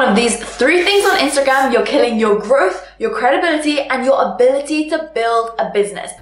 one of these three things on Instagram, you're killing your growth, your credibility, and your ability to build a business.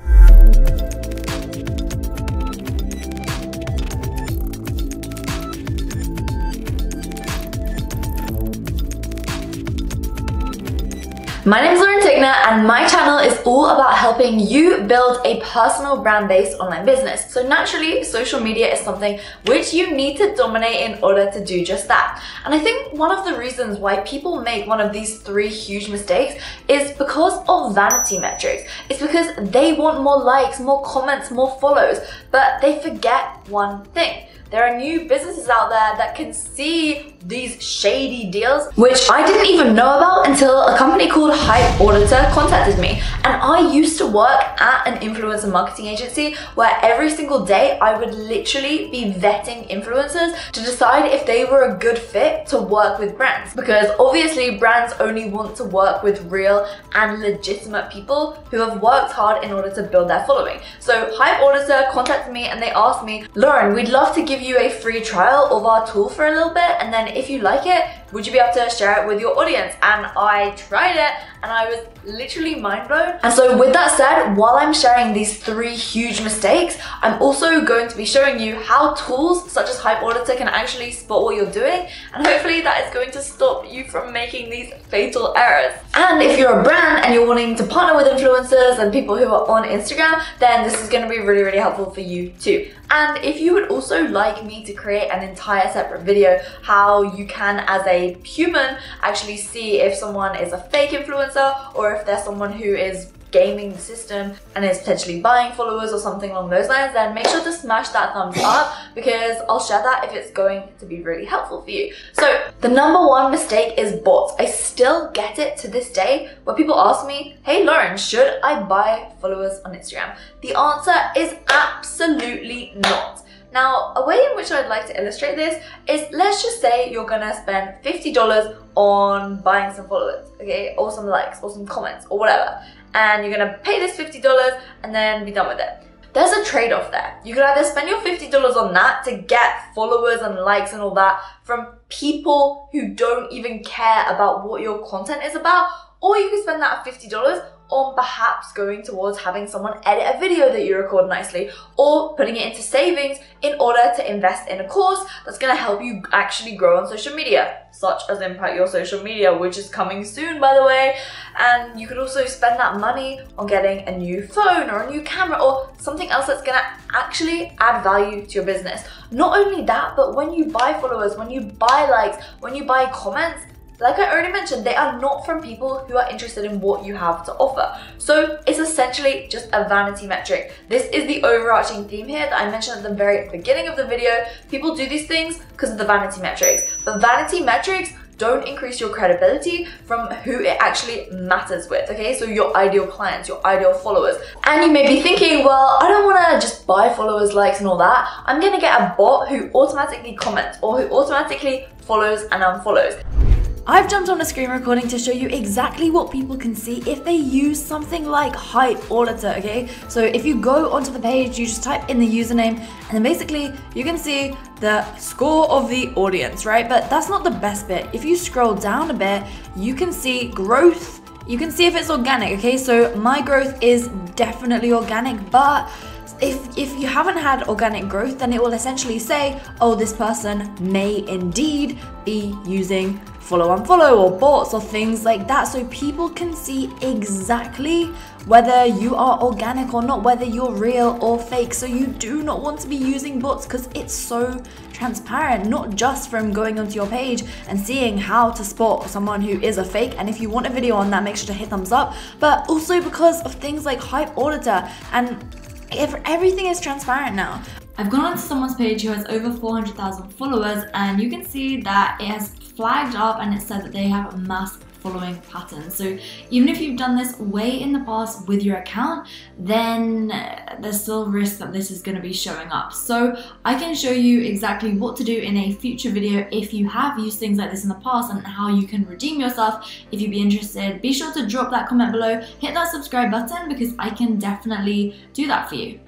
My name is Lauren Tickner and my channel is all about helping you build a personal brand-based online business. So naturally, social media is something which you need to dominate in order to do just that. And I think one of the reasons why people make one of these three huge mistakes is because of vanity metrics. It's because they want more likes, more comments, more follows, but they forget one thing. There are new businesses out there that can see these shady deals, which I didn't even know about until a company called Hype Auditor contacted me. And I used to work at an influencer marketing agency where every single day I would literally be vetting influencers to decide if they were a good fit to work with brands. Because obviously brands only want to work with real and legitimate people who have worked hard in order to build their following. So Hype Auditor contacted me and they asked me, Lauren, we'd love to give you a free trial of our tool for a little bit and then if you like it, would you be able to share it with your audience? And I tried it and I was literally mind blown. And so with that said, while I'm sharing these three huge mistakes, I'm also going to be showing you how tools such as Hype Auditor can actually spot what you're doing. And hopefully that is going to stop you from making these fatal errors. And if you're a brand and you're wanting to partner with influencers and people who are on Instagram, then this is gonna be really, really helpful for you too. And if you would also like me to create an entire separate video how you can as a human actually see if someone is a fake influencer or if they're someone who is gaming the system and is potentially buying followers or something along those lines, then make sure to smash that thumbs up because I'll share that if it's going to be really helpful for you. So the number one mistake is bots. I still get it to this day where people ask me, hey Lauren, should I buy followers on Instagram? The answer is absolutely not. Now, a way in which I'd like to illustrate this is let's just say you're gonna spend $50 on buying some followers, okay, or some likes, or some comments, or whatever. And you're gonna pay this $50 and then be done with it. There's a trade off there. You could either spend your $50 on that to get followers and likes and all that from people who don't even care about what your content is about, or you could spend that $50 on perhaps going towards having someone edit a video that you record nicely or putting it into savings in order to invest in a course that's going to help you actually grow on social media such as impact your social media which is coming soon by the way. And you could also spend that money on getting a new phone or a new camera or something else that's going to actually add value to your business. Not only that but when you buy followers when you buy likes when you buy comments like I already mentioned, they are not from people who are interested in what you have to offer. So it's essentially just a vanity metric. This is the overarching theme here that I mentioned at the very beginning of the video. People do these things because of the vanity metrics. But vanity metrics don't increase your credibility from who it actually matters with, okay? So your ideal clients, your ideal followers. And you may be thinking, well, I don't wanna just buy followers, likes and all that. I'm gonna get a bot who automatically comments or who automatically follows and unfollows. I've jumped on a screen recording to show you exactly what people can see if they use something like Hype Auditor, okay? So if you go onto the page, you just type in the username, and then basically you can see the score of the audience, right? But that's not the best bit. If you scroll down a bit, you can see growth. You can see if it's organic, okay? So my growth is definitely organic, but if, if you haven't had organic growth, then it will essentially say, oh, this person may indeed be using follow unfollow or bots or things like that so people can see exactly whether you are organic or not, whether you're real or fake. So you do not want to be using bots because it's so transparent, not just from going onto your page and seeing how to spot someone who is a fake. And if you want a video on that, make sure to hit thumbs up. But also because of things like Hype Auditor and if everything is transparent now. I've gone onto someone's page who has over 400,000 followers and you can see that it has flagged up and it said that they have mass following pattern. So even if you've done this way in the past with your account, then there's still risk that this is going to be showing up. So I can show you exactly what to do in a future video if you have used things like this in the past and how you can redeem yourself. If you'd be interested, be sure to drop that comment below, hit that subscribe button because I can definitely do that for you.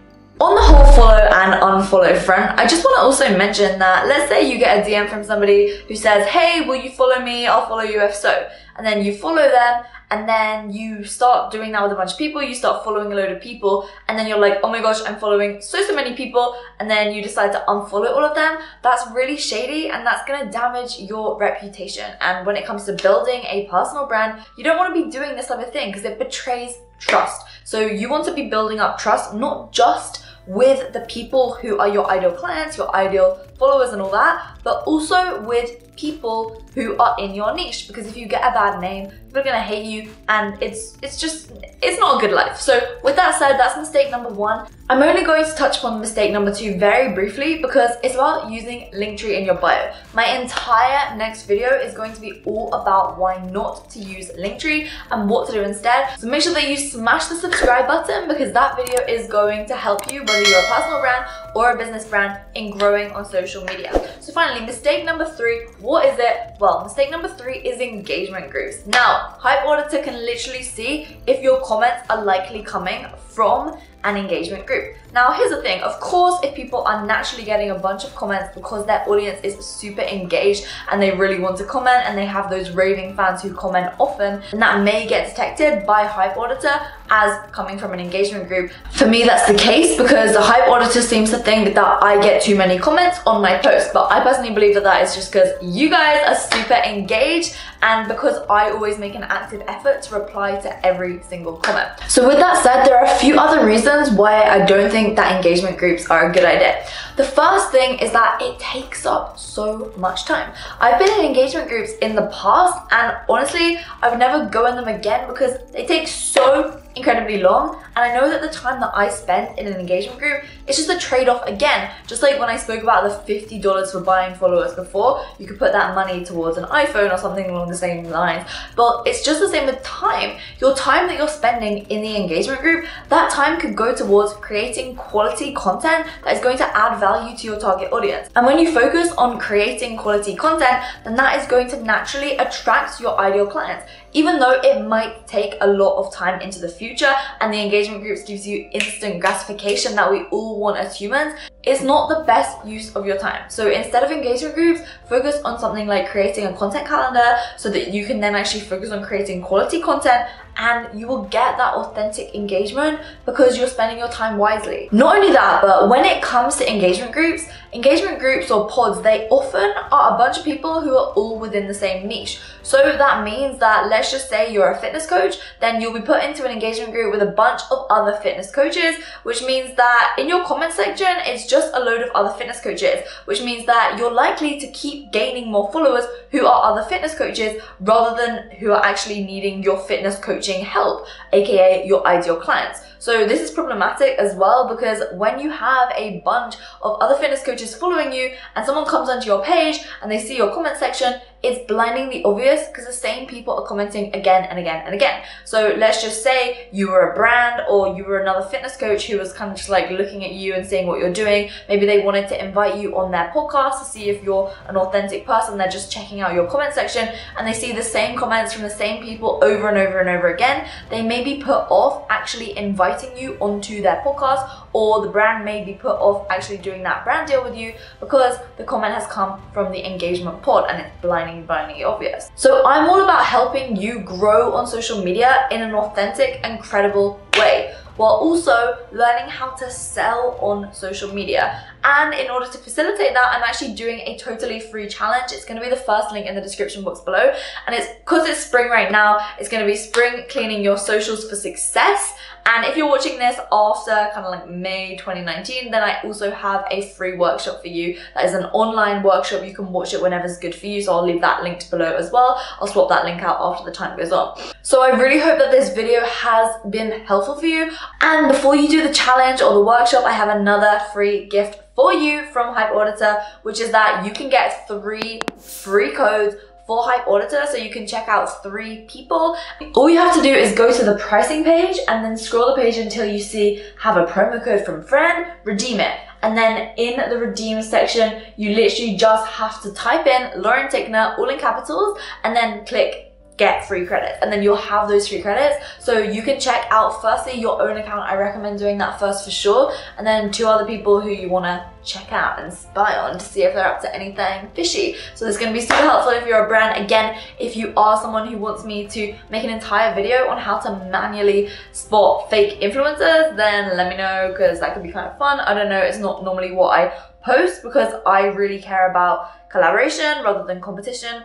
On the whole follow and unfollow front, I just want to also mention that let's say you get a DM from somebody who says, hey, will you follow me? I'll follow you if so. And then you follow them and then you start doing that with a bunch of people, you start following a load of people, and then you're like, oh my gosh, I'm following so, so many people, and then you decide to unfollow all of them, that's really shady and that's gonna damage your reputation. And when it comes to building a personal brand, you don't wanna be doing this type of thing because it betrays trust. So you want to be building up trust, not just with the people who are your ideal clients, your ideal followers and all that, but also with people who are in your niche. Because if you get a bad name people are gonna hate you and it's it's just it's not a good life. So with that said that's mistake number one. I'm only going to touch upon mistake number two very briefly because it's about using linktree in your bio. My entire next video is going to be all about why not to use linktree and what to do instead. So make sure that you smash the subscribe button because that video is going to help you whether you're a personal brand or a business brand in growing on social media so finally mistake number three what is it? Well, mistake number three is engagement groups. Now, Hype Auditor can literally see if your comments are likely coming from an engagement group. Now, here's the thing. Of course, if people are naturally getting a bunch of comments because their audience is super engaged and they really want to comment and they have those raving fans who comment often, and that may get detected by Hype Auditor as coming from an engagement group. For me, that's the case because the Hype Auditor seems to think that I get too many comments on my posts, but I personally believe that that is just because you guys are super engaged and because I always make an active effort to reply to every single comment. So with that said, there are a few other reasons why I don't think that engagement groups are a good idea. The first thing is that it takes up so much time. I've been in engagement groups in the past and honestly, I would never go in them again because they take so incredibly long. And I know that the time that I spent in an engagement group it's just a trade-off again. Just like when I spoke about the $50 for buying followers before you could put that money towards an iPhone or something along the same lines. But it's just the same with time. Your time that you're spending in the engagement group that time could go towards creating quality content that is going to add value to your target audience. And when you focus on creating quality content then that is going to naturally attract your ideal clients even though it might take a lot of time into the future and the engagement groups gives you instant gratification that we all want as humans, it's not the best use of your time. So instead of engagement groups, focus on something like creating a content calendar so that you can then actually focus on creating quality content and you will get that authentic engagement because you're spending your time wisely. Not only that, but when it comes to engagement groups, engagement groups or pods, they often are a bunch of people who are all within the same niche. So that means that let's just say you're a fitness coach, then you'll be put into an engagement group with a bunch of other fitness coaches, which means that in your comment section, it's just a load of other fitness coaches, which means that you're likely to keep gaining more followers who are other fitness coaches rather than who are actually needing your fitness coaching help, aka your ideal clients. So this is problematic as well because when you have a bunch of other fitness coaches following you and someone comes onto your page and they see your comment section, it's blindingly obvious because the same people are commenting again and again and again. So let's just say you were a brand or you were another fitness coach who was kind of just like looking at you and seeing what you're doing. Maybe they wanted to invite you on their podcast to see if you're an authentic person. They're just checking out your comment section and they see the same comments from the same people over and over and over again. They may be put off actually inviting you onto their podcast or the brand may be put off actually doing that brand deal with you because the comment has come from the engagement pod and it's blinding, blindingly obvious. So I'm all about helping you grow on social media in an authentic and credible way while also learning how to sell on social media. And in order to facilitate that, I'm actually doing a totally free challenge. It's gonna be the first link in the description box below. And it's because it's spring right now, it's gonna be spring cleaning your socials for success. And if you're watching this after kind of like May 2019, then I also have a free workshop for you. That is an online workshop. You can watch it whenever it's good for you. So I'll leave that linked below as well. I'll swap that link out after the time goes on. So I really hope that this video has been helpful for you. And before you do the challenge or the workshop, I have another free gift for you from Hype Auditor, which is that you can get three free codes for Hype Auditor so you can check out three people. All you have to do is go to the pricing page and then scroll the page until you see have a promo code from friend, redeem it. And then in the redeem section, you literally just have to type in Lauren Tickner all in capitals and then click get free credits and then you'll have those free credits. So you can check out firstly your own account. I recommend doing that first for sure. And then two other people who you want to check out and spy on to see if they're up to anything fishy. So this is going to be super helpful if you're a brand. Again if you are someone who wants me to make an entire video on how to manually spot fake influencers then let me know because that could be kind of fun. I don't know it's not normally what i post because i really care about collaboration rather than competition.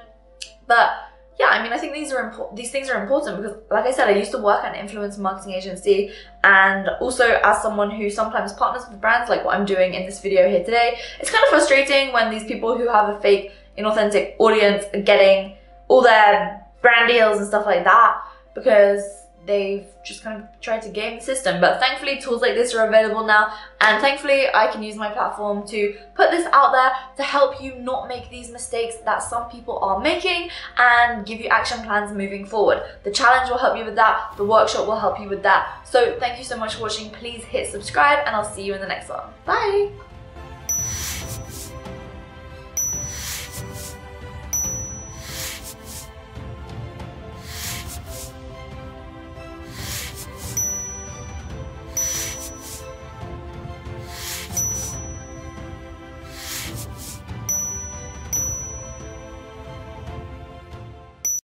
But yeah, I mean, I think these are important. These things are important because, like I said, I used to work at an influence marketing agency, and also as someone who sometimes partners with brands, like what I'm doing in this video here today, it's kind of frustrating when these people who have a fake, inauthentic audience are getting all their brand deals and stuff like that because they've just kind of tried to game the system. But thankfully, tools like this are available now, and thankfully, I can use my platform to put this out there to help you not make these mistakes that some people are making and give you action plans moving forward. The challenge will help you with that, the workshop will help you with that. So, thank you so much for watching. Please hit subscribe, and I'll see you in the next one. Bye!